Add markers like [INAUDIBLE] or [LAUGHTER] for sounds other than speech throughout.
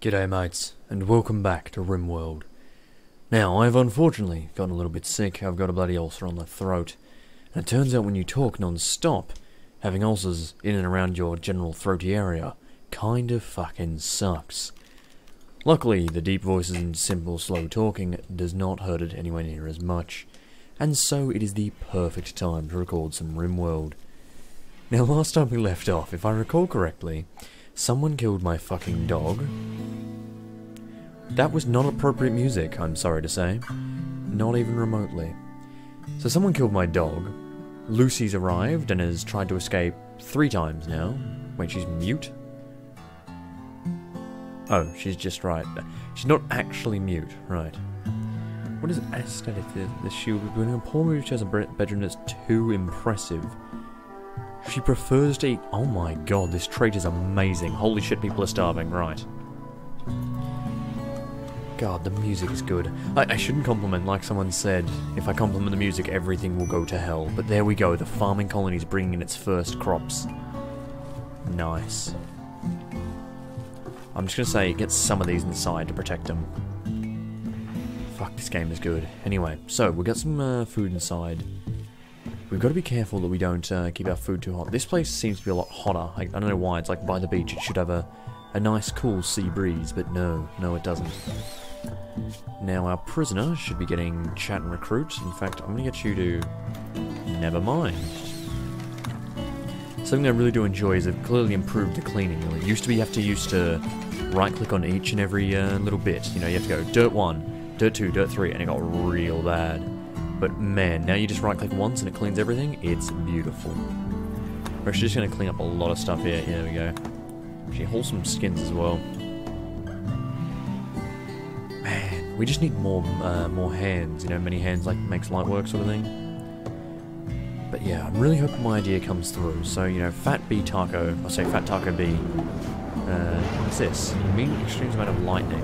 G'day mates, and welcome back to RimWorld. Now, I've unfortunately gotten a little bit sick, I've got a bloody ulcer on my throat, and it turns out when you talk non-stop, having ulcers in and around your general throaty area kind of fucking sucks. Luckily, the deep voices and simple slow talking does not hurt it anywhere near as much, and so it is the perfect time to record some RimWorld. Now last time we left off, if I recall correctly, Someone killed my fucking dog. That was not appropriate music, I'm sorry to say. Not even remotely. So someone killed my dog. Lucy's arrived and has tried to escape three times now. Wait, she's mute? Oh, she's just right. She's not actually mute, right. What is aesthetic? The, the shield between a poor movie which has a bedroom that's too impressive. She prefers to eat. Oh my god, this trait is amazing. Holy shit, people are starving. Right. God, the music is good. I, I, shouldn't compliment, like someone said. If I compliment the music, everything will go to hell. But there we go, the farming colony is bringing in its first crops. Nice. I'm just gonna say, get some of these inside to protect them. Fuck, this game is good. Anyway, so, we'll get some uh, food inside. We've got to be careful that we don't uh, keep our food too hot. This place seems to be a lot hotter. I, I, don't know why. It's like by the beach. It should have a, a nice cool sea breeze, but no, no it doesn't. Now our prisoner should be getting chat and recruit. In fact, I'm going to get you to... Never mind. Something I really do enjoy is they've clearly improved the cleaning. It used to be you have to use to right-click on each and every uh, little bit. You know, you have to go dirt 1, dirt 2, dirt 3, and it got real bad. But man, now you just right click once and it cleans everything. It's beautiful. We're actually just going to clean up a lot of stuff here. Here we go. Actually, wholesome skins as well. Man, we just need more uh, more hands. You know, many hands like makes light work sort of thing. But yeah, I'm really hoping my idea comes through. So, you know, Fat B Taco, I'll say Fat Taco B. Uh, what's this? Mean extremes amount of lightning.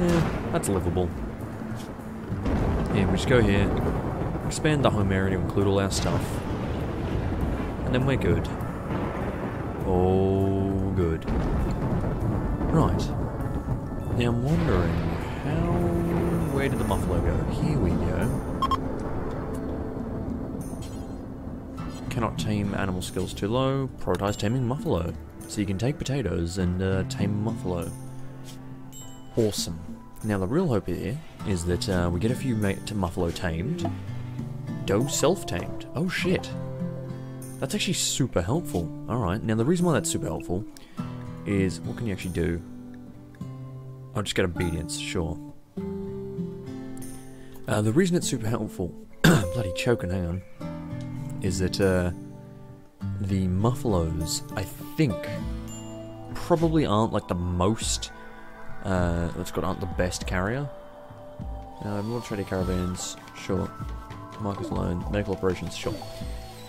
Yeah, that's livable. Yeah, we just go here, expand the home area to include all our stuff, and then we're good. Oh, good. Right. Now I'm wondering, how... Where did the Muffalo go? Here we go. Cannot tame animal skills too low. Prioritize taming Muffalo. So you can take potatoes and uh, tame Muffalo. Awesome. Now the real hope here is that uh, we get a few to Muffalo tamed. Doe self-tamed. Oh shit. That's actually super helpful. Alright, now the reason why that's super helpful is, what can you actually do? I'll just get obedience, sure. Uh, the reason it's super helpful, [COUGHS] bloody choking, hang on, is that uh, the Muffalos, I think, probably aren't like the most uh, let's go aren't the best carrier. Uh, military caravans, sure. Marcus Loan, medical operations, sure.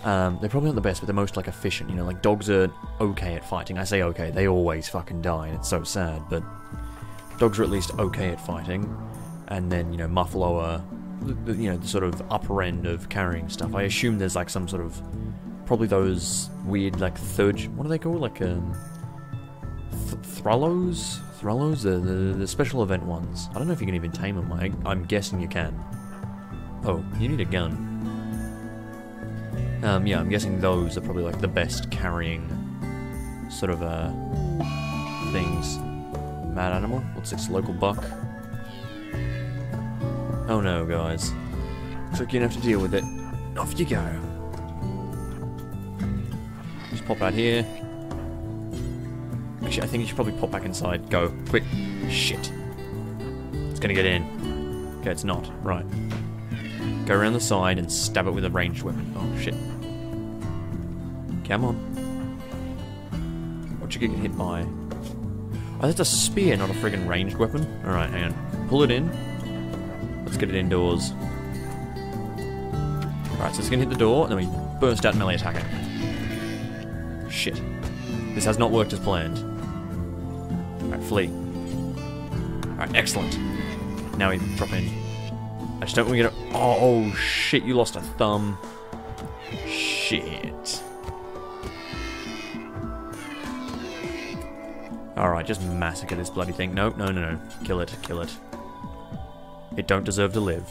Um, they're probably not the best, but they're most like efficient. You know, like dogs are okay at fighting. I say okay, they always fucking die, and it's so sad. But dogs are at least okay at fighting. And then you know, Muffalo are, you know, the sort of upper end of carrying stuff. I assume there's like some sort of, probably those weird like third. What are they called? Like um, th Thrallos? Thrallos? The, the, the, special event ones. I don't know if you can even tame them. I, I'm guessing you can. Oh, you need a gun. Um, yeah, I'm guessing those are probably like the best carrying sort of uh, things. Mad animal? What's this? Local buck? Oh no, guys. Looks like you're gonna have to deal with it. Off you go. Just pop out here. Actually, I think you should probably pop back inside. Go. Quick. Shit. It's gonna get in. Okay, it's not. Right. Go around the side and stab it with a ranged weapon. Oh, shit. Come on. What you get hit by? Oh, that's a spear, not a friggin' ranged weapon. Alright, hang on. Pull it in. Let's get it indoors. Alright, so it's gonna hit the door, and then we burst out melee attacking. Shit. This has not worked as planned. Flee. Alright, excellent. Now we drop in. I just don't want to get a- oh, oh, shit, you lost a thumb. Shit. Alright, just massacre this bloody thing. No, no, no, no. Kill it, kill it. It don't deserve to live.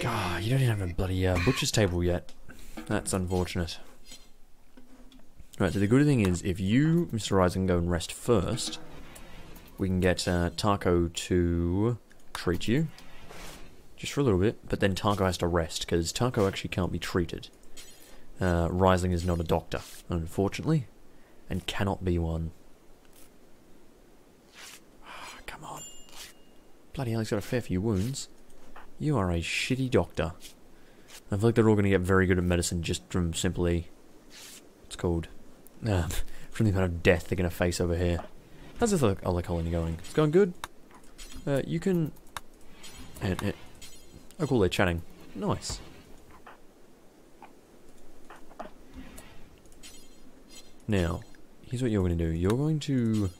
God, you don't even have a bloody uh, butcher's table yet. That's unfortunate. Right, so the good thing is, if you, Mr. Rising, go and rest first, we can get uh, Taako to treat you. Just for a little bit, but then Taako has to rest, because Taako actually can't be treated. Uh, Rising is not a doctor, unfortunately, and cannot be one. come on. Bloody hell, he's got a fair few wounds. You are a shitty doctor. I feel like they're all going to get very good at medicine just from simply... It's called? From the amount of death they're going to face over here. How's this other colony going? It's going good? Uh, you can... And, and, oh cool, they're chatting. Nice. Now, here's what you're going to do. You're going to...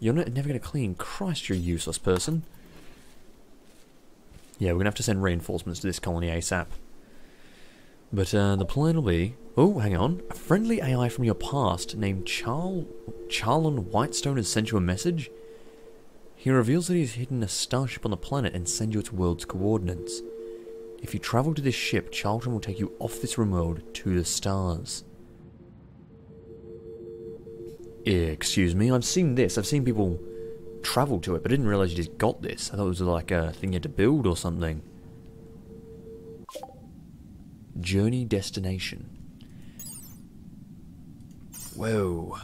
You're never going to clean. Christ, you're a useless person. Yeah, we're going to have to send reinforcements to this colony ASAP. But uh, the plan will be... Oh, hang on. A friendly AI from your past named Charl... Charlon Whitestone has sent you a message? He reveals that he's hidden a starship on the planet and send you its world's coordinates. If you travel to this ship, Charlton will take you off this world to the stars. Excuse me, I've seen this. I've seen people travel to it, but I didn't realize you just got this. I thought it was like a thing you had to build or something. Journey destination. Whoa.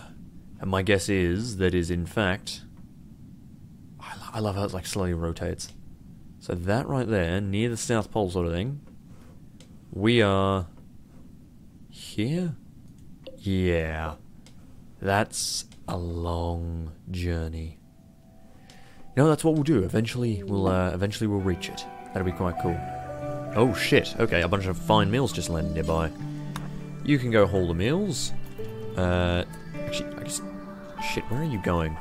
And my guess is that is in fact... I, lo I love how it like slowly rotates. So that right there, near the South Pole sort of thing, we are... Here? Yeah. That's a long journey. You know, that's what we'll do. Eventually, we'll uh, eventually we'll reach it. That'll be quite cool. Oh shit! Okay, a bunch of fine meals just landed nearby. You can go haul the meals. Uh, actually, I guess, shit. Where are you going?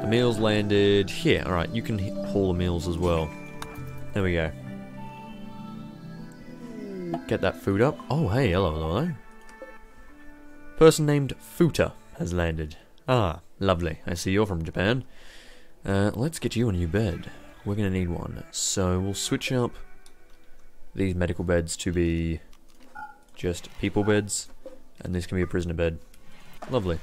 The meals landed here. All right, you can haul the meals as well. There we go. Get that food up. Oh, hey, hello, hello. Person named Futa has landed. Ah, lovely. I see you're from Japan. Uh, let's get you a new bed. We're going to need one. So we'll switch up these medical beds to be just people beds. And this can be a prisoner bed. Lovely.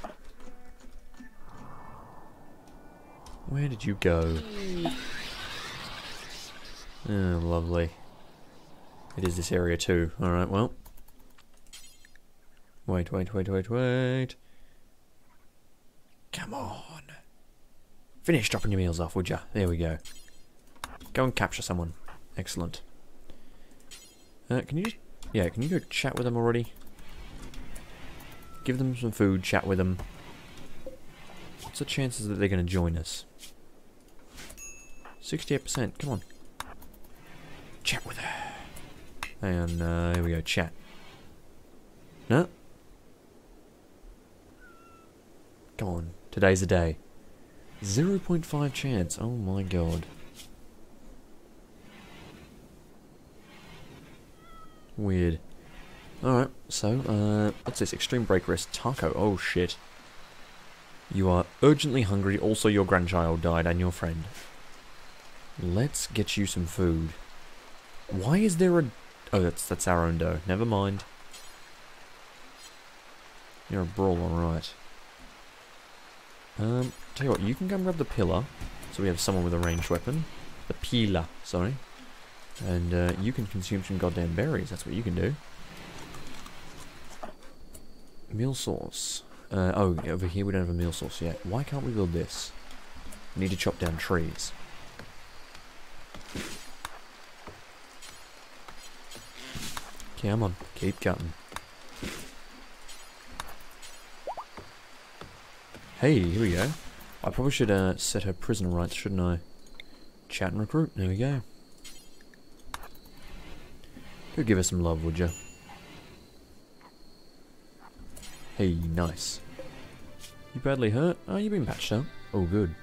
Where did you go? Oh, lovely. It is this area too. Alright, well. Wait, wait, wait, wait, wait. Come on. Finish dropping your meals off, would ya? There we go. Go and capture someone. Excellent. Uh, can you just... Yeah, can you go chat with them already? Give them some food, chat with them. What's the chances that they're going to join us? 68%, come on. Chat with her. And, uh, here we go, chat. No? Come on, today's the day. 0.5 chance, oh my god. Weird. Alright, so, uh, what's this? Extreme break rest. Taco. Oh, shit. You are urgently hungry, also your grandchild died, and your friend. Let's get you some food. Why is there a... Oh, that's, that's our own doe. Never mind. You're a brawler, right. Um, tell you what, you can and grab the pillar. So we have someone with a ranged weapon. The pila, sorry. And uh, you can consume some goddamn berries. That's what you can do. Meal source. Uh, oh, over here we don't have a meal source yet. Why can't we build this? We need to chop down trees. Come on, keep cutting. Hey, here we go. I probably should uh, set her prison rights, shouldn't I? Chat and recruit. There we go. Go give her some love, would you? Hey, nice. You badly hurt? Oh, you've been patched up. Oh, good.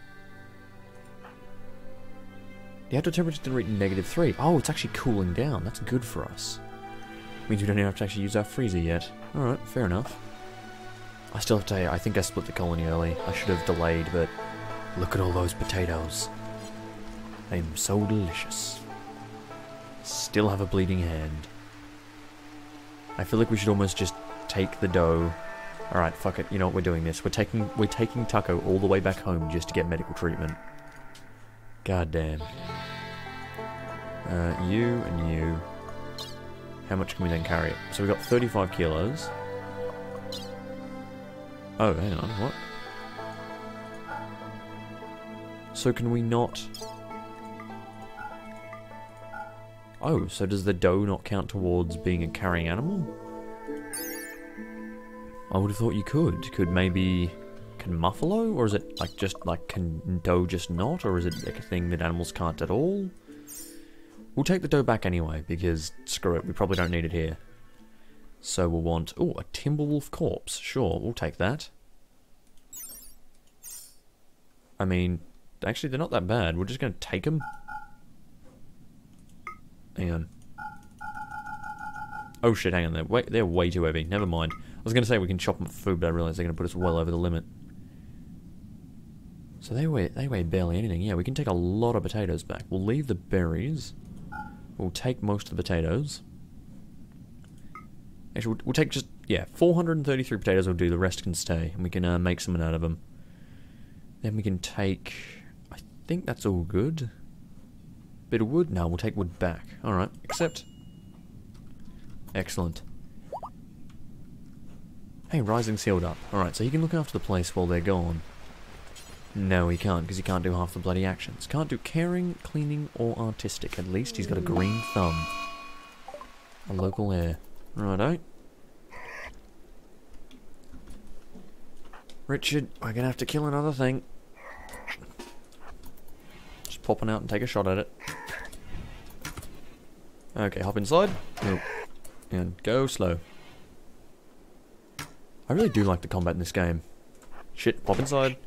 The outdoor temperature didn't reach negative 3. Oh, it's actually cooling down. That's good for us. Means we don't even have to actually use our freezer yet. Alright, fair enough. I still have to I think I split the colony early. I should have delayed, but look at all those potatoes. They're so delicious. Still have a bleeding hand. I feel like we should almost just take the doe. Alright, fuck it. You know what, we're doing this. We're taking we're taking Taco all the way back home just to get medical treatment. God damn. Uh, you and you. How much can we then carry? So we've got 35 kilos. Oh, hang on, what? So can we not... Oh, so does the doe not count towards being a carrying animal? I would have thought you could. Could maybe... Can Muffalo? Or is it like just like can doe just not? Or is it like a thing that animals can't at all? We'll take the doe back anyway, because screw it, we probably don't need it here. So we'll want... Oh, a Timberwolf corpse. Sure, we'll take that. I mean, actually, they're not that bad. We're just going to take them. Hang on. Oh shit, hang on. They're they're way too heavy. Never mind. I was going to say we can chop them for food, but I realized they're going to put us well over the limit. So they weigh, they weigh barely anything. Yeah, we can take a lot of potatoes back. We'll leave the berries. We'll take most of the potatoes. Actually, we'll, we'll take just, yeah, 433 potatoes We'll do. The rest can stay, and we can uh, make something out of them. Then we can take, I think that's all good. Bit of wood? No, we'll take wood back. Alright, except... Excellent. Hey, Rising sealed up. Alright, so he can look after the place while they're gone. No, he can't, because he can't do half the bloody actions. Can't do caring, cleaning, or artistic. At least he's got a green thumb. A local heir. Righto. Richard, we're gonna have to kill another thing. Just popping out and take a shot at it. Okay, hop inside. Nope. And go slow. I really do like the combat in this game. Shit, pop inside.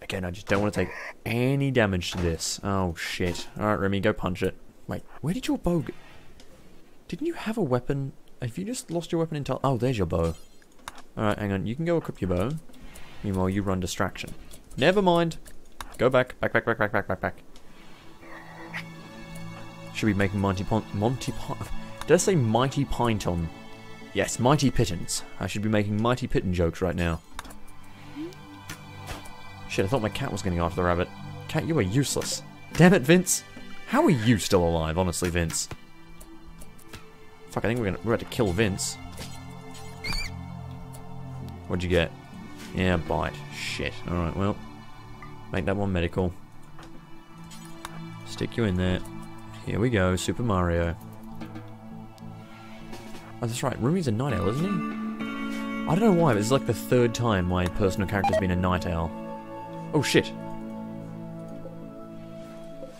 Again, I just don't want to take any damage to this. Oh, shit. Alright, Rimmy, go punch it. Wait, where did your bow? Didn't you have a weapon? Have you just lost your weapon entirely? Oh, there's your bow. Alright, hang on. You can go equip your bow. Meanwhile, you run distraction. Never mind. Go back. Back, back, back, back, back, back, back. Should be making Monty Pon... Monty Pon... [LAUGHS] Did I say Mighty Pinton? Yes, Mighty Pittons. I should be making Mighty Pitten jokes right now. Shit, I thought my cat was getting after the rabbit. Cat, you are useless. Damn it, Vince. How are you still alive, honestly, Vince? Fuck, I think we're gonna we're about to kill Vince. What'd you get? Yeah, bite. Shit. Alright, well. Make that one medical. Stick you in there. Here we go, Super Mario. Oh, that's right. Rimmy's a night owl, isn't he? I don't know why, but it's like the third time my personal character's been a night owl. Oh shit.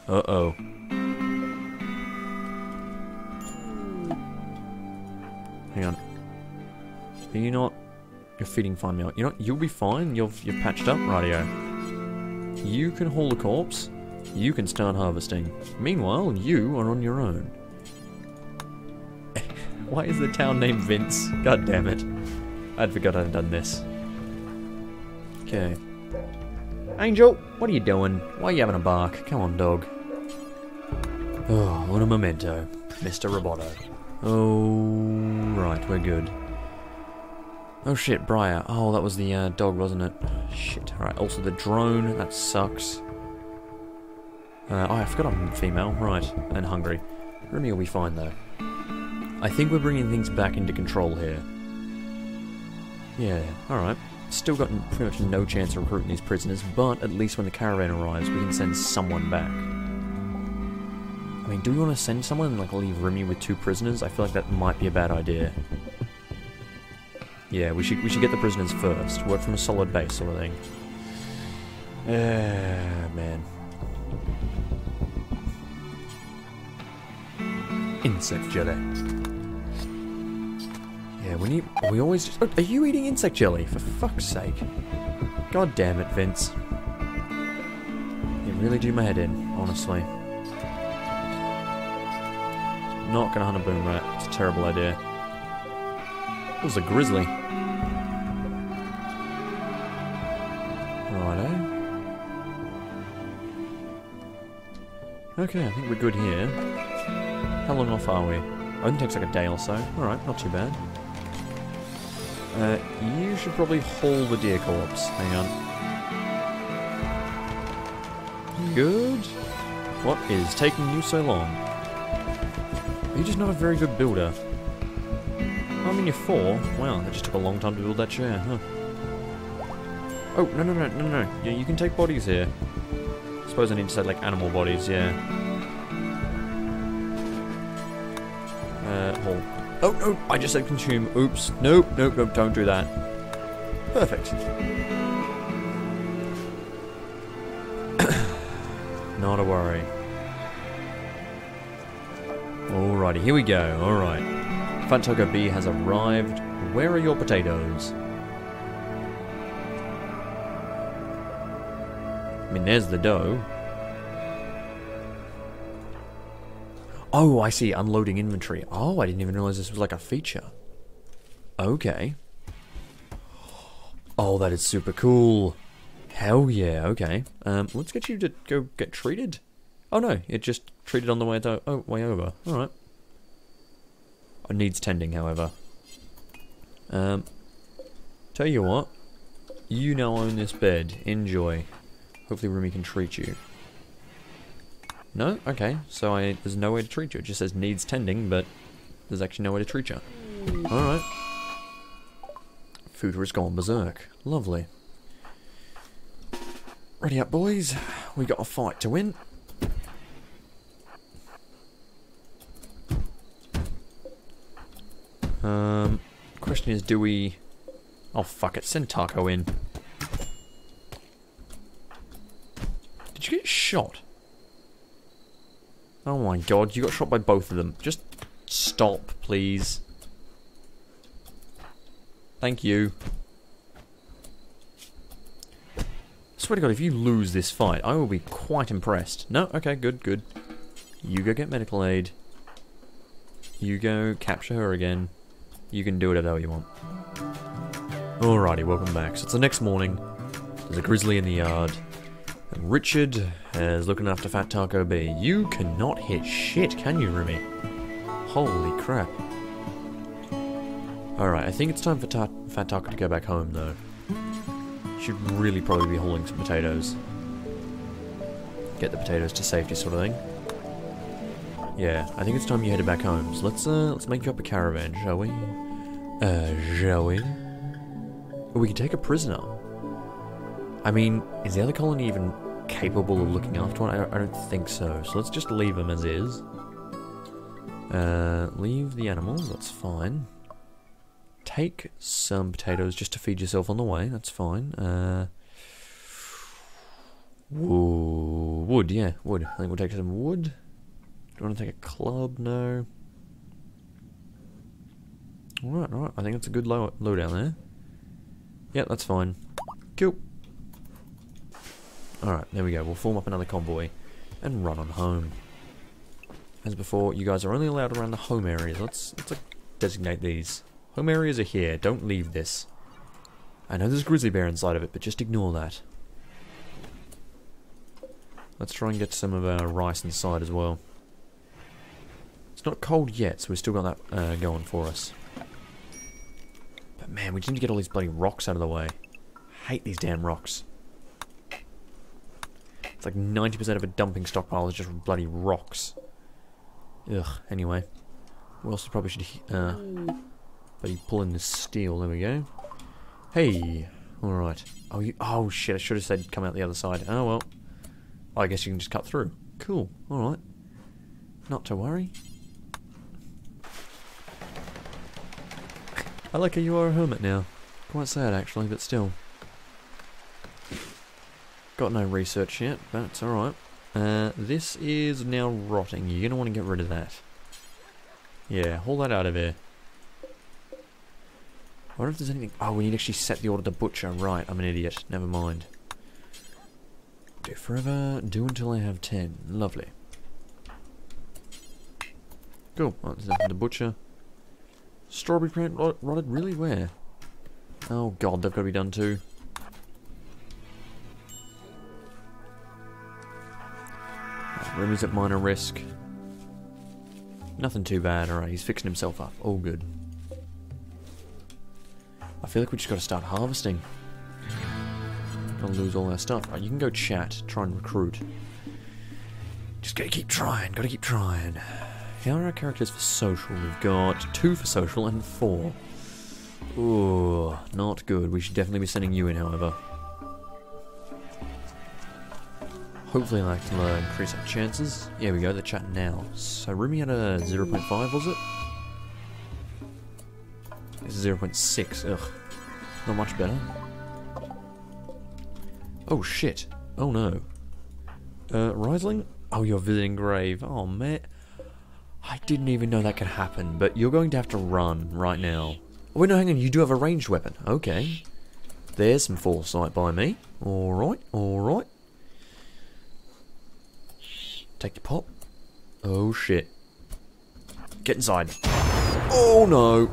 Uh-oh. Hang on. Are you not... You're feeding fine meal. You know You'll be fine. You're, you're patched up, radio. You can haul the corpse. You can start harvesting. Meanwhile, you are on your own. Why is the town named Vince? God damn it. I'd forgot I'd done this. Okay. Angel, what are you doing? Why are you having a bark? Come on, dog. Oh, what a memento. Mr. Roboto. Oh, right, we're good. Oh shit, Briar. Oh, that was the uh, dog, wasn't it? Shit. Alright, also the drone. That sucks. Uh, oh, I forgot I'm female. Right, and hungry. Rimmy will be fine, though. I think we're bringing things back into control here. Yeah, alright. Still got pretty much no chance of recruiting these prisoners, but at least when the caravan arrives, we can send someone back. I mean, do we want to send someone and like leave Rimmy with two prisoners? I feel like that might be a bad idea. Yeah, we should we should get the prisoners first. Work from a solid base sort of thing. Ah, man. Insect jelly. Yeah, we. We always. Just, oh, are you eating insect jelly? For fuck's sake! God damn it, Vince. You really do my head in, honestly. Not gonna hunt a boom rat. It's a terrible idea. It was a grizzly. Righto. Okay, I think we're good here. How long off are we? Think it takes like a day or so. Alright, not too bad. Uh, you should probably haul the deer corpse. Hang on. Good. What is taking you so long? You're just not a very good builder? I mean, you're four. Wow, that just took a long time to build that chair, huh? Oh, no, no, no, no, no. Yeah, you can take bodies here. I Suppose I need to say, like, animal bodies, yeah. I just said consume. Oops. Nope, nope, nope, don't do that. Perfect. [COUGHS] Not a worry. Alrighty, here we go. Alright. Taco B has arrived. Where are your potatoes? I mean, there's the doe. Oh, I see. Unloading inventory. Oh, I didn't even realize this was like a feature. Okay. Oh, that is super cool. Hell yeah, okay. Um, let's get you to go get treated. Oh no, it just treated on the way to oh way over. Alright. It needs tending, however. Um Tell you what. You now own this bed. Enjoy. Hopefully Rimmy can treat you. No? Okay. So I there's no way to treat you. It just says needs tending, but there's actually no way to treat you. Alright. Food has gone berserk. Lovely. Ready up, boys. We got a fight to win. Um, question is, do we... Oh, fuck it. Send Taco in. Did you get shot? Oh my god, you got shot by both of them. Just stop, please. Thank you. I swear to god, if you lose this fight, I will be quite impressed. No? Okay, good, good. You go get medical aid. You go capture her again. You can do whatever you want. Alrighty, welcome back. So it's the next morning. There's a grizzly in the yard. And Richard is looking after Fat Taco B. You cannot hit shit, can you, Rimmy? Holy crap. Alright, I think it's time for Ta Fat Taco to go back home, though. Should really probably be hauling some potatoes. Get the potatoes to safety sort of thing. Yeah, I think it's time you headed back home. So let's uh let's make you up a caravan, shall we? Uh, shall we? we can take a prisoner. I mean, is the other colony even capable of looking after one? I, I don't think so. So let's just leave them as is. Uh, leave the animals, that's fine. Take some potatoes just to feed yourself on the way, that's fine. Uh, wood, yeah, wood. I think we'll take some wood. Do you want to take a club? No. Alright, alright. I think it's a good low, low down there. Yeah, that's fine. Cool. Alright, there we go. We'll form up another convoy and run on home. As before, you guys are only allowed around the home areas. Let's, let's like, designate these. Home areas are here. Don't leave this. I know there's a grizzly bear inside of it, but just ignore that. Let's try and get some of our rice inside as well. It's not cold yet, so we've still got that uh, going for us. But man, we just need to get all these bloody rocks out of the way. I hate these damn rocks. Like 90% of a dumping stockpile is just bloody rocks. Ugh, anyway. We also probably should, uh, bloody pull in the steel, there we go. Hey! Alright. Oh, you, oh shit, I should have said come out the other side. Oh well. I guess you can just cut through. Cool, alright. Not to worry. I like how you are a hermit now. Quite sad actually, but still. Got no research yet, but it's alright. Uh, this is now rotting. You're going to want to get rid of that. Yeah, haul that out of here. I wonder if there's anything... Oh, we need to actually set the order to butcher. Right, I'm an idiot. Never mind. Do forever, do until I have 10. Lovely. Cool. Well, there's nothing to butcher. Strawberry plant rot rotted? Really? Where? Oh god, they've got to be done too. Rimmy's at minor risk. Nothing too bad, alright, he's fixing himself up. All good. I feel like we just gotta start harvesting. Gonna lose all our stuff. Right, you can go chat, try and recruit. Just gotta keep trying, gotta keep trying. Here are our characters for social. We've got two for social and four. Ooh, not good. We should definitely be sending you in, however. Hopefully that can uh, increase our chances. Here we go, the chat now. So Rimmy had a 0.5, was it? This is 0.6, ugh. Not much better. Oh shit. Oh no. Uh, Riesling? Oh, you're visiting grave. Oh man. I didn't even know that could happen, but you're going to have to run right now. Oh, wait, no, hang on, you do have a ranged weapon. Okay. There's some foresight by me. Alright, alright. Take the pop. Oh shit. Get inside. Oh no!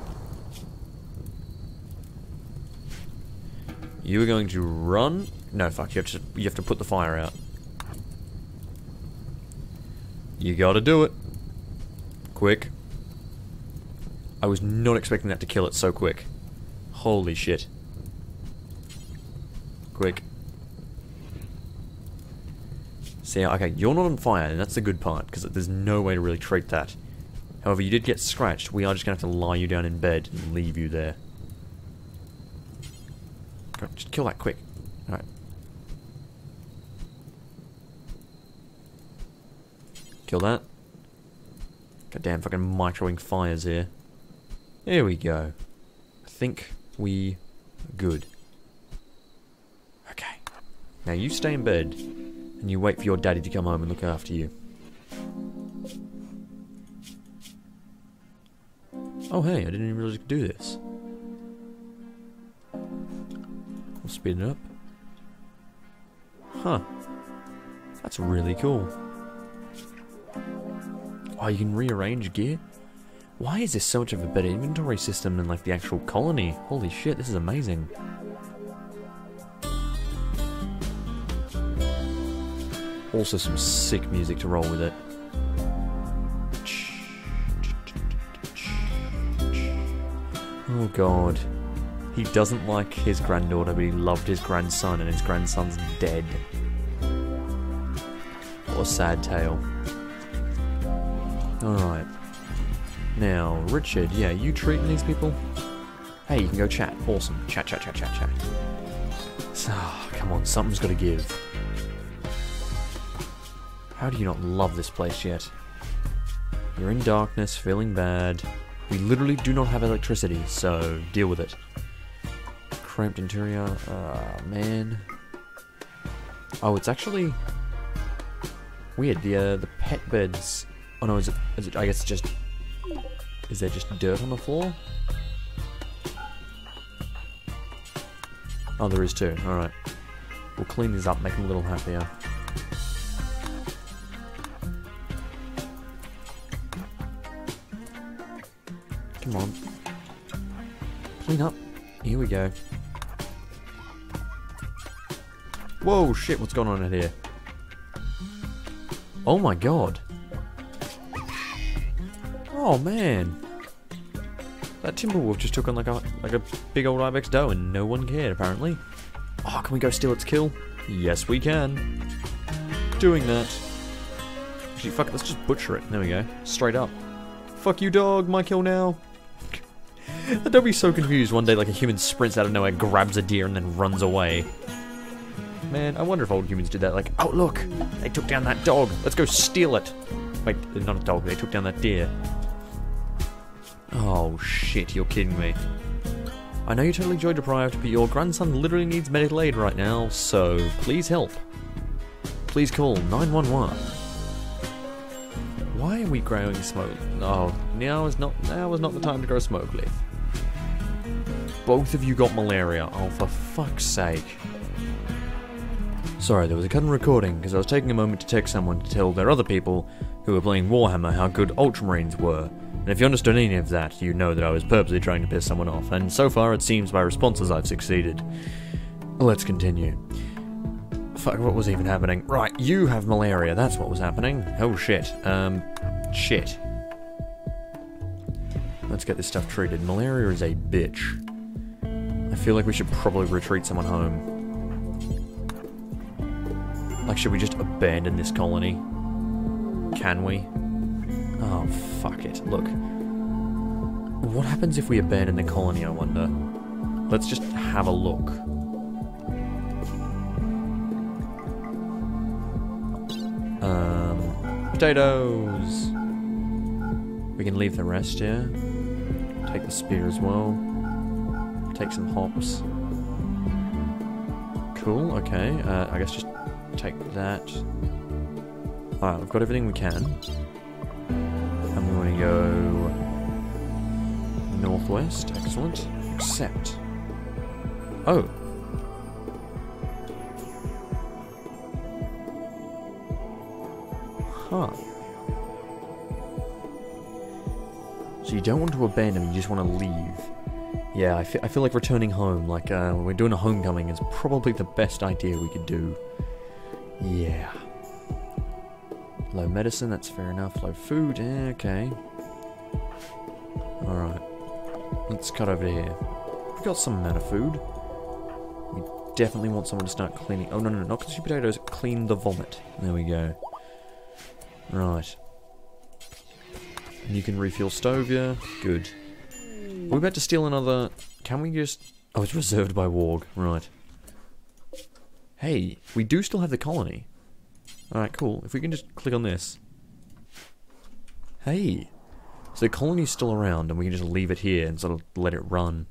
You are going to run? No, fuck, you have to, you have to put the fire out. You gotta do it. Quick. I was not expecting that to kill it so quick. Holy shit. Quick. See, okay, you're not on fire, and that's the good part, because there's no way to really treat that. However, you did get scratched. We are just going to have to lie you down in bed and leave you there. Just kill that quick. Alright. Kill that. Goddamn fucking microwing fires here. There we go. I think we good. Okay. Now you stay in bed and you wait for your daddy to come home and look after you. Oh hey, I didn't even realize you could do this. We'll speed it up. Huh. That's really cool. Oh, you can rearrange gear? Why is this so much of a better inventory system than like the actual colony? Holy shit, this is amazing. Also some sick music to roll with it. Oh god. He doesn't like his granddaughter, but he loved his grandson, and his grandson's dead. What a sad tale. Alright. Now, Richard, yeah, you treating these people? Hey, you can go chat. Awesome. Chat, chat, chat, chat, chat. So, come on, something's got to give. How do you not love this place yet? You're in darkness, feeling bad. We literally do not have electricity, so deal with it. Cramped interior. Ah, oh, man. Oh, it's actually weird. The uh, the pet beds. Oh no, is it? Is it? I guess it's just. Is there just dirt on the floor? Oh, there is too. All right. We'll clean these up, make them a little happier. Clean up. Here we go. Whoa, shit, what's going on in here? Oh my god. Oh man. That Timberwolf just took on like a like a big old Ibex doe and no one cared apparently. Oh, can we go steal its kill? Yes, we can. Doing that. Actually, fuck it, let's just butcher it. There we go. Straight up. Fuck you, dog. My kill now. [LAUGHS] Don't be so confused one day like a human sprints out of nowhere, grabs a deer, and then runs away. Man, I wonder if old humans did that. Like, oh look, they took down that dog. Let's go steal it. Wait, not a dog. They took down that deer. Oh shit, you're kidding me. I know you're totally joy deprived, but your grandson literally needs medical aid right now, so please help. Please call 911. Why are we growing smoke? Oh, now is not now is not the time to grow smoke leaf. Both of you got malaria. Oh, for fuck's sake. Sorry, there was a cut in recording because I was taking a moment to text someone to tell their other people who were playing Warhammer how good Ultramarines were. And if you understood any of that, you know that I was purposely trying to piss someone off, and so far it seems by responses I've succeeded. Let's continue. Fuck, what was even happening? Right, you have malaria, that's what was happening. Oh shit. Um, shit. Let's get this stuff treated. Malaria is a bitch. I feel like we should probably retreat someone home. Like, should we just abandon this colony? Can we? Oh, fuck it. Look. What happens if we abandon the colony, I wonder? Let's just have a look. Um, potatoes! We can leave the rest here. Take the spear as well. Take some hops. Cool, okay. Uh, I guess just take that. Alright, we've got everything we can. And we want to go northwest. Excellent. Except. Oh. Huh. So you don't want to abandon, you just want to leave. Yeah, I feel, I feel like returning home, like uh, when we're doing a homecoming, is probably the best idea we could do. Yeah. Low medicine, that's fair enough. Low food, eh, okay. Alright. Let's cut over here. We've got some amount of food. We definitely want someone to start cleaning. Oh, no, no, no, not sweet potatoes. Clean the vomit. There we go. Right. And you can refuel stove, yeah? Good. Are we about to steal another... Can we just... Oh, it's reserved by Warg. Right. Hey, we do still have the colony. Alright, cool. If we can just click on this. Hey. So the colony's still around and we can just leave it here and sort of let it run.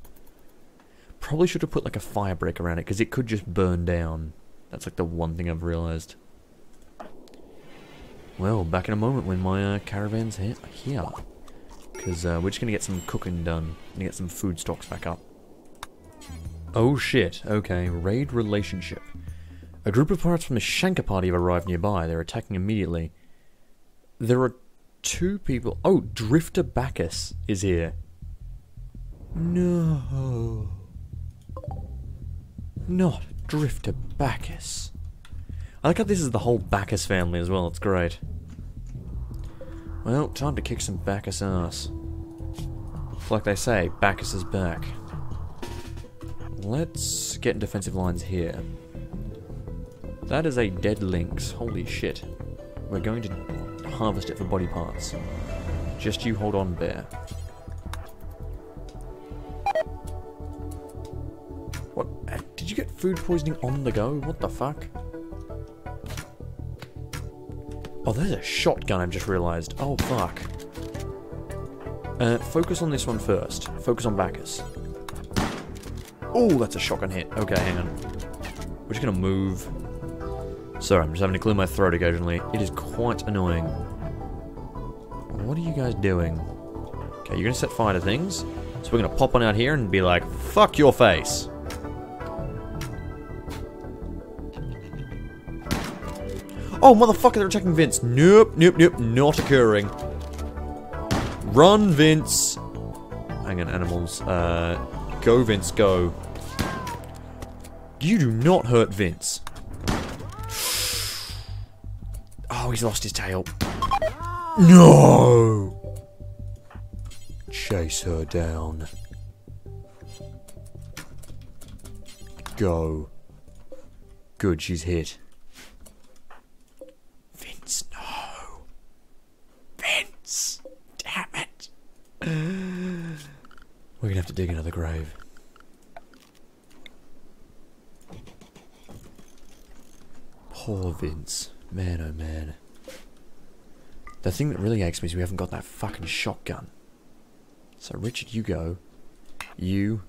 Probably should have put like a fire break around it because it could just burn down. That's like the one thing I've realized. Well, back in a moment when my uh, caravan's here. Because uh, we're just going to get some cooking done. And get some food stocks back up. Oh shit, okay, raid relationship. A group of pirates from the Shanker party have arrived nearby. They're attacking immediately. There are two people. Oh, Drifter Bacchus is here. No. Not Drifter Bacchus. I like how this is the whole Bacchus family as well. It's great. Well, time to kick some Bacchus ass. Like they say, Bacchus is back. Let's get in defensive lines here. That is a dead lynx. Holy shit. We're going to harvest it for body parts. Just you hold on, bear. What? Uh, did you get food poisoning on the go? What the fuck? Oh, there's a shotgun I've just realised. Oh, fuck. Uh, focus on this one first. Focus on Bacchus. Oh, that's a shotgun hit. Okay, hang on. We're just gonna move. Sorry, I'm just having to clear my throat occasionally. It is quite annoying. What are you guys doing? Okay, you're gonna set fire to things. So we're gonna pop on out here and be like, fuck your face. Oh, motherfucker, they're attacking Vince. Nope, nope, nope, not occurring. Run, Vince. Hang on, animals. Uh, go, Vince, go. You do not hurt Vince. Oh, he's lost his tail. No! Chase her down. Go. Good, she's hit. Vince, no. Vince! Damn it. We're gonna have to dig another grave. Poor Vince. Man, oh man. The thing that really aches me is we haven't got that fucking shotgun. So, Richard, you go. You.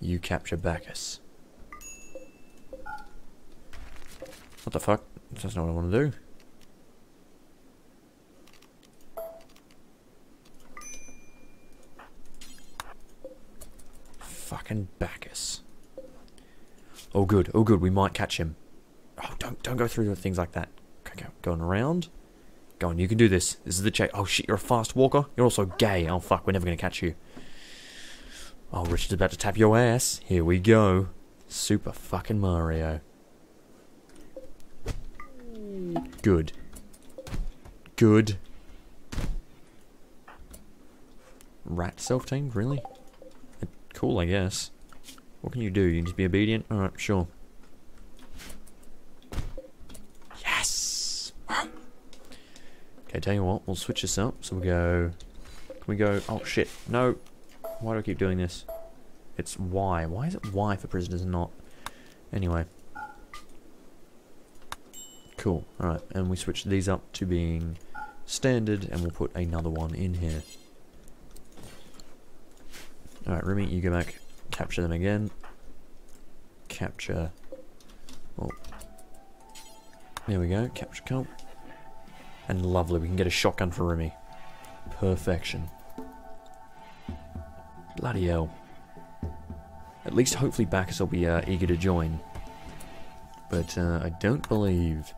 You capture Bacchus. What the fuck? That's not what I want to do. Fucking Bacchus. Oh good, oh good, we might catch him. Oh, don't don't go through things like that. Okay, going around. Go on, you can do this. This is the check. Oh shit, you're a fast walker? You're also gay. Oh fuck, we're never gonna catch you. Oh, Richard's about to tap your ass. Here we go. Super fucking Mario. Good. Good. Rat self-tamed, really? Cool, I guess. What can you do? You just be obedient? Alright, sure. Yes! Okay, tell you what, we'll switch this up. So we go... Can we go... Oh, shit. No. Why do I keep doing this? It's Y. Why is it Y for prisoners and not... Anyway. Cool. Alright, and we switch these up to being standard, and we'll put another one in here. Alright, Rimmy, you go back, capture them again. Capture. Oh. There we go, capture comp. And lovely, we can get a shotgun for Rimmy. Perfection. Bloody hell. At least hopefully Bacchus will be uh, eager to join. But uh, I don't believe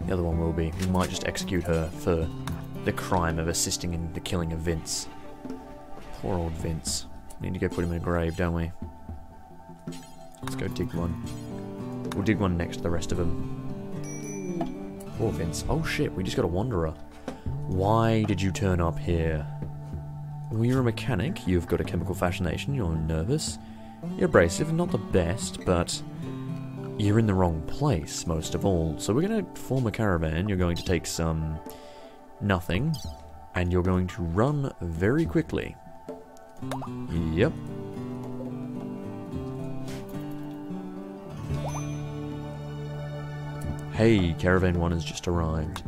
the other one will be. We might just execute her for the crime of assisting in the killing of Vince. Poor old Vince. Need to go put him in a grave, don't we? Let's go dig one. We'll dig one next to the rest of them. Poor Vince. Oh shit, we just got a wanderer. Why did you turn up here? Well, you're a mechanic, you've got a chemical fascination, you're nervous. You're abrasive, not the best, but you're in the wrong place, most of all. So we're going to form a caravan, you're going to take some nothing, and you're going to run very quickly. Yep. Hey, Caravan 1 has just arrived.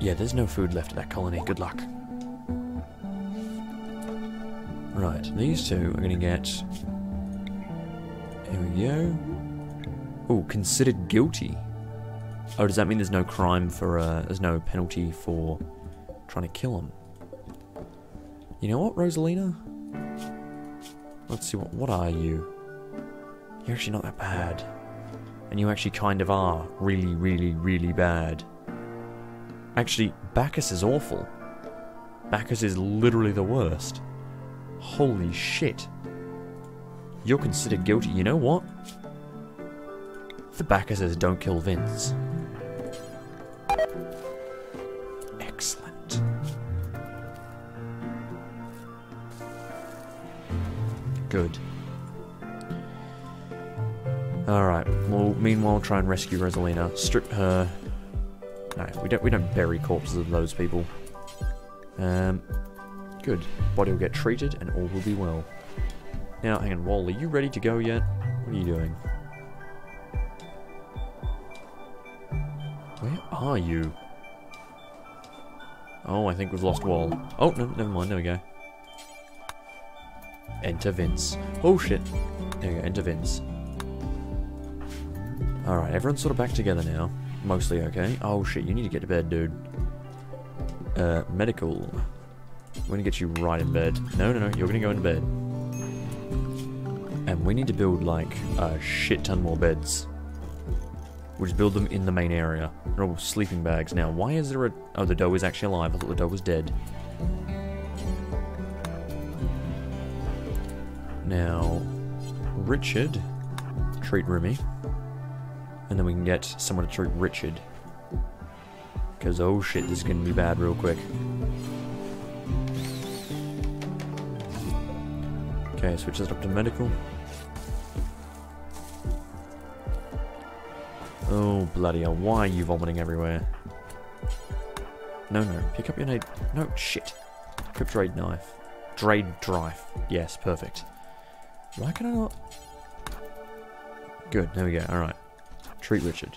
Yeah, there's no food left at that colony. Good luck. Right, these two are going to get... Here we go. Oh, considered guilty. Oh, does that mean there's no crime for, uh, there's no penalty for trying to kill him? You know what, Rosalina? Let's see, what, what are you? You're actually not that bad. And you actually kind of are really, really, really bad. Actually, Bacchus is awful. Bacchus is literally the worst. Holy shit. You're considered guilty. You know what? The Bacchuses don't kill Vince. Good. Alright, we'll meanwhile try and rescue Rosalina. Strip her. No, we don't we don't bury corpses of those people. Um good. Body will get treated and all will be well. Now, hang on, Wall, are you ready to go yet? What are you doing? Where are you? Oh, I think we've lost Wall. Oh, no, never mind, there we go. Enter Vince. Oh shit. There we go, enter Vince. Alright, everyone's sort of back together now. Mostly okay. Oh shit, you need to get to bed, dude. Uh, medical. We're gonna get you right in bed. No, no, no, you're gonna go into bed. And we need to build, like, a shit ton more beds. We'll just build them in the main area. They're all sleeping bags. Now, why is there a... Oh, the doe is actually alive. I thought the doe was dead. Now, Richard, treat Rimmy. And then we can get someone to treat Richard. Because, oh shit, this is going to be bad real quick. Okay, switch this up to medical. Oh, bloody hell. Why are you vomiting everywhere? No, no. Pick up your nade. No, shit. Drade knife. Drade drive. Yes, perfect. Why can I not... Good, there we go. Alright. Treat Richard.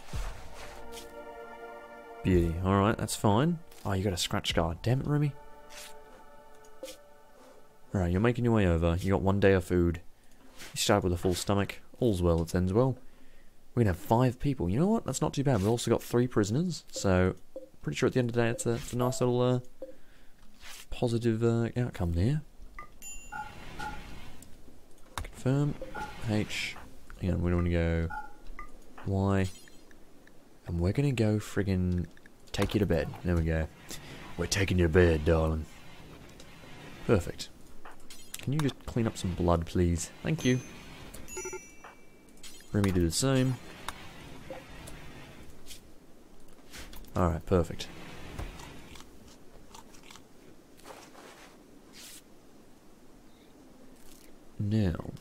Beauty. Alright, that's fine. Oh, you got a scratch scar. Damn it, Rimmy. Alright, you're making your way over. You got one day of food. You start with a full stomach. All's well that ends well. We're gonna have five people. You know what? That's not too bad. We've also got three prisoners, so pretty sure at the end of the day it's a, it's a nice little uh, positive uh, outcome there. Confirm. H. And we want to go Y. And we're gonna go friggin' take you to bed. There we go. We're taking you to bed, darling. Perfect. Can you just clean up some blood, please? Thank you. Rimmy do the same. Alright, perfect. Now,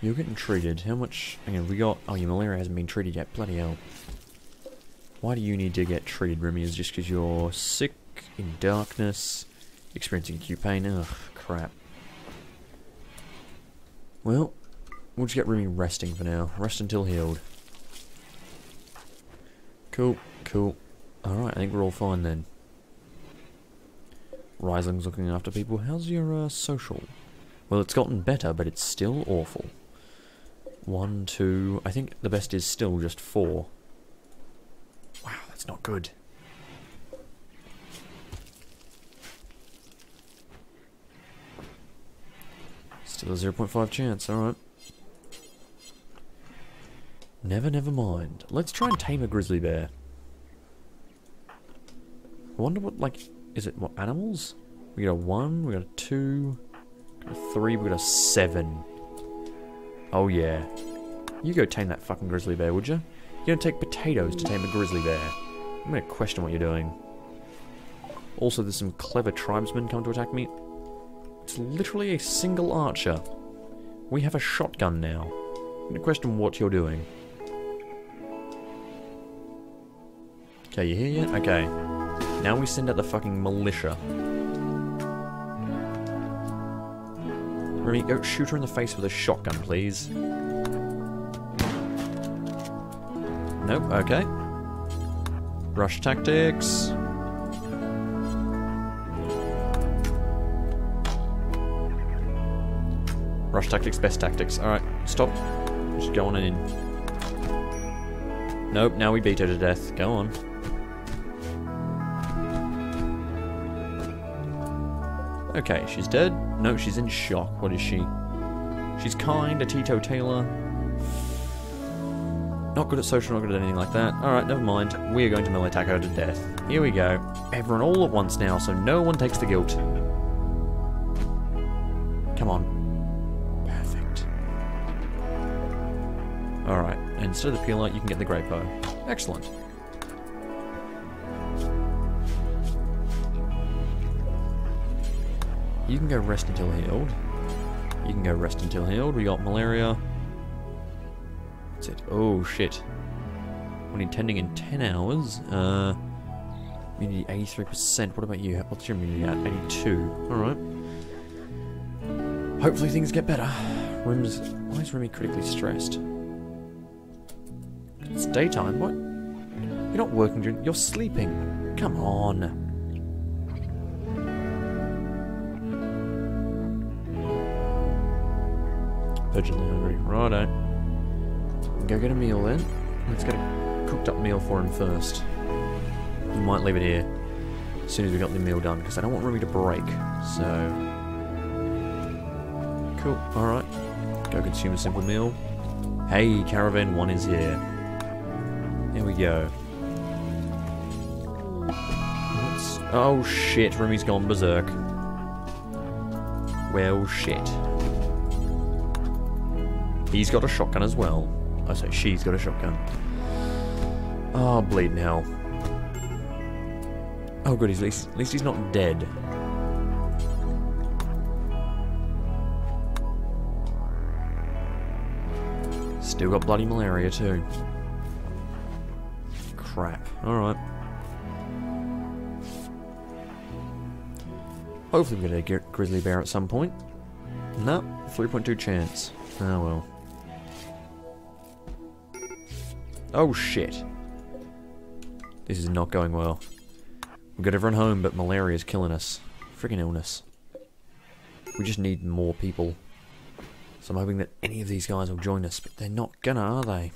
you're getting treated. How much... Again, we got... Oh, your malaria hasn't been treated yet. Bloody hell. Why do you need to get treated, Rimmy? Is just because you're sick, in darkness, experiencing acute pain? Ugh, crap. Well, we'll just get Rimmy resting for now. Rest until healed. Cool, cool. Alright, I think we're all fine then. Risling's looking after people. How's your uh, social? Well, it's gotten better, but it's still awful. One, two... I think the best is still just four. Wow, that's not good. Still a 0.5 chance, alright. Never, never mind. Let's try and tame a grizzly bear. I wonder what, like, is it, what, animals? We got a 1, we got a 2, got a 3, we got a 7. Oh yeah. You go tame that fucking grizzly bear, would you? You're gonna take potatoes to tame a grizzly bear. I'm gonna question what you're doing. Also, there's some clever tribesmen come to attack me. It's literally a single archer. We have a shotgun now. I'm gonna question what you're doing. Okay, you here yet? Okay. Now we send out the fucking militia. Go er, shoot her in the face with a shotgun, please. Nope, okay. Rush tactics. Rush tactics, best tactics. Alright, stop. Just go on in. Nope, now we beat her to death. Go on. Okay, she's dead. No, she's in shock. What is she? She's kind, a teetotaler. Not good at social, not good at anything like that. Alright, never mind. We are going to melee attack her to death. Here we go. Everyone all at once now, so no one takes the guilt. Come on. Perfect. Alright, instead of the peeler, you can get the great bow. Excellent. You can go rest until healed. You can go rest until healed. We got malaria. That's it. Oh, shit. When intending in 10 hours, uh, immunity 83%. What about you? What's your immunity at? 82. Alright. Hopefully things get better. Rim's... Why is Rimmy critically stressed? It's daytime. What? You're not working during... You're sleeping. Come on. Urgently hungry. Righto. Go get a meal then. Let's get a cooked up meal for him first. We might leave it here as soon as we got the meal done, because I don't want Rimmy to break. So... Cool, alright. Go consume a simple meal. Hey, Caravan 1 is here. There we go. Let's... Oh shit, Rimmy's gone berserk. Well, shit. He's got a shotgun as well. I say she's got a shotgun. Ah, oh, bleeding hell. Oh, good. At least, at least he's not dead. Still got bloody malaria too. Crap. Alright. Hopefully we get a grizzly bear at some point. No, 3.2 chance. Oh well. Oh shit. This is not going well. We've got everyone home, but malaria is killing us. Freaking illness. We just need more people. So I'm hoping that any of these guys will join us, but they're not gonna, are they?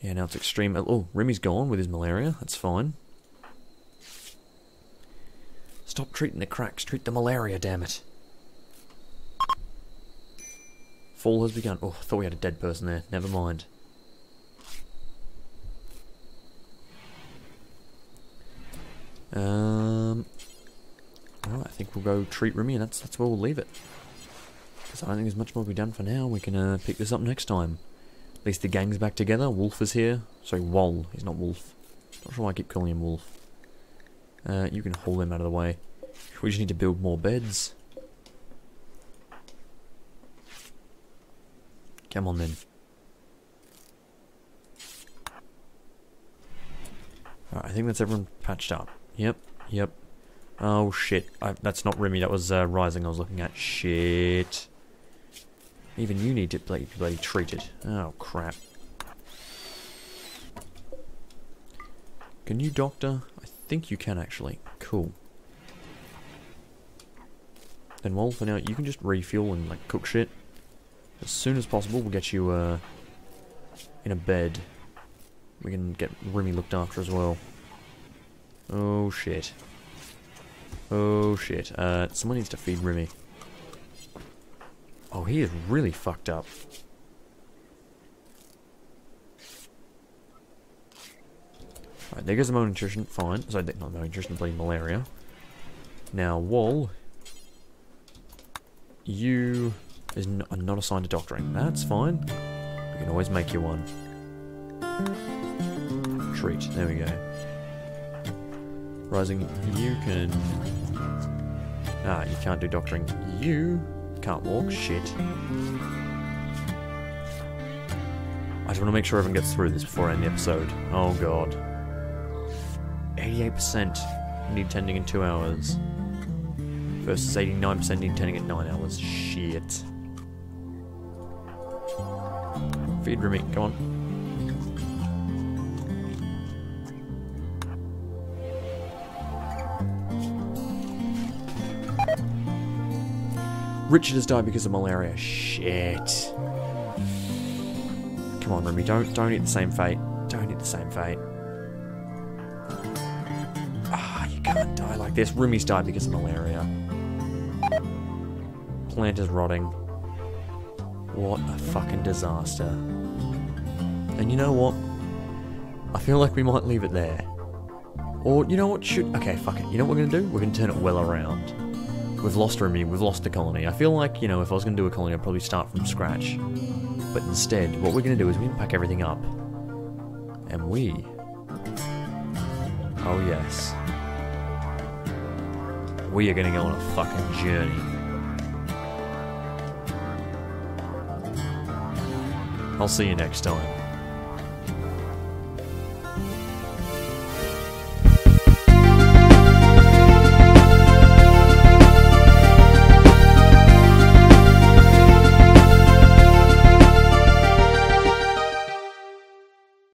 Yeah, now it's extreme. Oh, oh Rimmy's gone with his malaria. That's fine. Stop treating the cracks. Treat the malaria, damn it. Fall has begun. Oh, I thought we had a dead person there. Never mind. Um, well, I think we'll go treat Rimmy, and that's that's where we'll leave it. Because I don't think there's much more to be done for now. We can uh, pick this up next time. At least the gang's back together. Wolf is here. Sorry, Wol. He's not Wolf. Not sure why I keep calling him Wolf. Uh, you can haul him out of the way. We just need to build more beds. Come on then. Alright, I think that's everyone patched up. Yep, yep. Oh shit, I, that's not Rimmy, that was uh, Rising I was looking at. Shit. Even you need to bloody, bloody treat it. Oh crap. Can you doctor? I think you can actually. Cool. Then well, for now, you can just refuel and like cook shit. As soon as possible, we'll get you uh, in a bed. We can get Rimmy looked after as well. Oh shit. Oh shit. Uh, someone needs to feed Rimmy. Oh, he is really fucked up. Alright, there goes the malnutrition. Fine. Sorry, not malnutrition, bloody malaria. Now, Wall. You is not assigned to doctoring. That's fine. We can always make you one. Treat. There we go. Rising, you can... Ah, you can't do doctoring. You can't walk. Shit. I just want to make sure everyone gets through this before I end the episode. Oh god. 88% need tending in 2 hours. Versus 89% need tending in 9 hours. Shit. Feed Rimmy, come on. Richard has died because of malaria. Shit. Come on, Rimmy, don't don't eat the same fate. Don't eat the same fate. Ah, you can't die like this. Rimmy's died because of malaria. Plant is rotting. What a fucking disaster. And you know what? I feel like we might leave it there. Or, you know what, should... Okay, fuck it. You know what we're gonna do? We're gonna turn it well around. We've lost Rimmy, we've lost the colony. I feel like, you know, if I was gonna do a colony, I'd probably start from scratch. But instead, what we're gonna do is we're gonna pack everything up. And we... Oh yes. We are gonna go on a fucking journey. I'll see you next time.